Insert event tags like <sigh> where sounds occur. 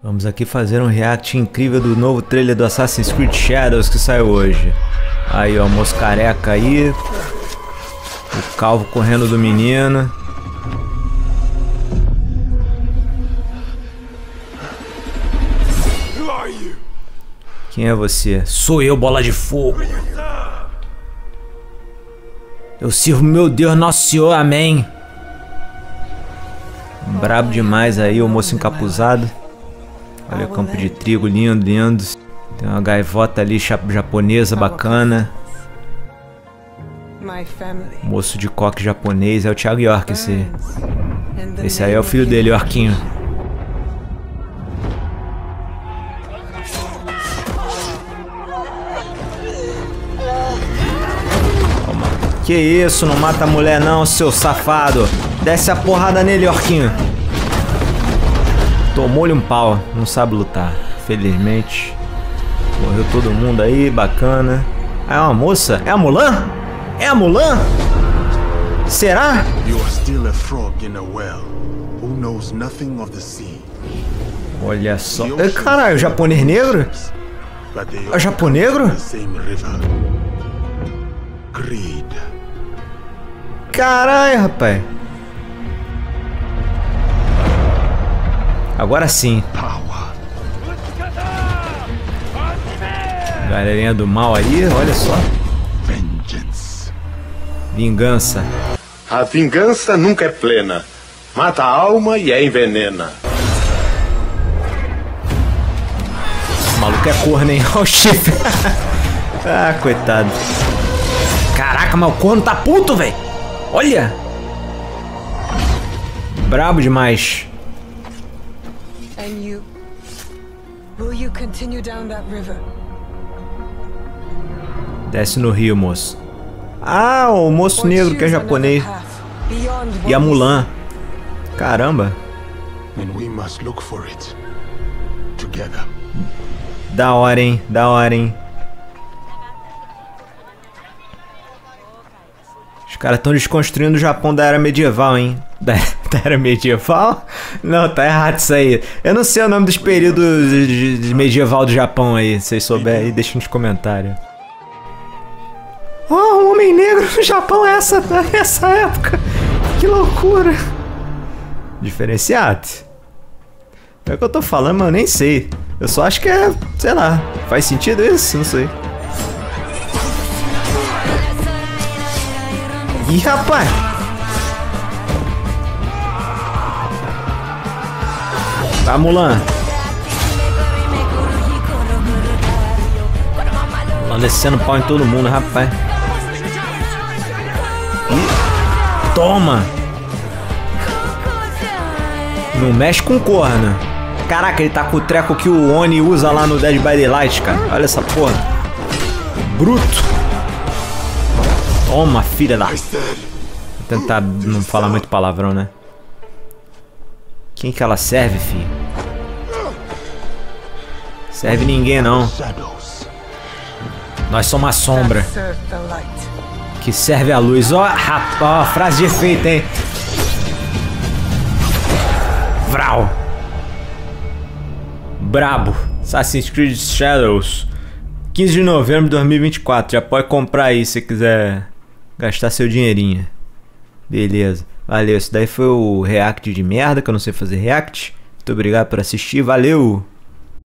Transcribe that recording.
Vamos aqui fazer um react incrível do novo trailer do Assassin's Creed Shadows que saiu hoje. Aí, ó, moço careca aí. O calvo correndo do menino. Quem é você? Sou eu, bola de fogo. Eu sirvo meu Deus Nosso Senhor, amém. Brabo demais aí, o moço encapuzado. Olha o campo de trigo lindo, lindo. Tem uma gaivota ali japonesa bacana. Moço de coque japonês. É o Thiago York esse. Esse aí é o filho dele, Yorkinho. Que isso, não mata a mulher não, seu safado. Desce a porrada nele, Orquinho. Tomou-lhe um pau, não sabe lutar. Felizmente. Morreu todo mundo aí, bacana. Ah, é uma moça? É a Mulan? É a Mulan? Será? Olha só. Caralho, japonês negro? É japonês negro? Caralho, rapaz. Agora sim. Galerinha do mal aí, olha só. Vingança. A vingança nunca é plena. Mata a alma e é envenena. O maluco é corno, hein? <laughs> Olha o chifre. <laughs> ah, coitado. Caraca, mas o corno tá puto, velho. Olha. Brabo demais. And you? Will you continue down that river? Desce no rio, moço. Ah, o moço negro que é japonês. E a Mulan. Caramba. Da hora, hein? Da hora, hein? Caras estão desconstruindo o Japão da era medieval, hein? <laughs> Da, da, era medieval? Não, tá errado isso aí. Eu não sei o nome dos períodos de, de medieval do Japão aí. Se vocês souberem deixem nos comentários. Oh, um homem negro no Japão é essa, essa época. Que loucura. Diferenciado. É o que eu tô falando, mas eu nem sei. Eu só acho que é, sei lá, faz sentido isso? Não sei. Ih, rapaz! Tá, Mulan. Mulan descendo pau em todo mundo, rapaz. Toma! Não mexe com corna. Caraca, ele tá com o treco que o Oni usa lá no Dead by Daylight, cara. Olha essa porra. Bruto. Toma, filha da... Vou tentar não falar muito palavrão, né? Quem que ela serve, filho? Serve ninguém, não. Nós somos a sombra. Que serve a luz. Ó, oh, ó, oh, frase de efeito, hein? Vral. Brabo. Assassin's Creed Shadows. 15 de novembro de 2024. Já pode comprar aí se quiser gastar seu dinheirinho. Beleza. Valeu. Esse daí foi o react de merda, que eu não sei fazer react. Muito obrigado por assistir. Valeu!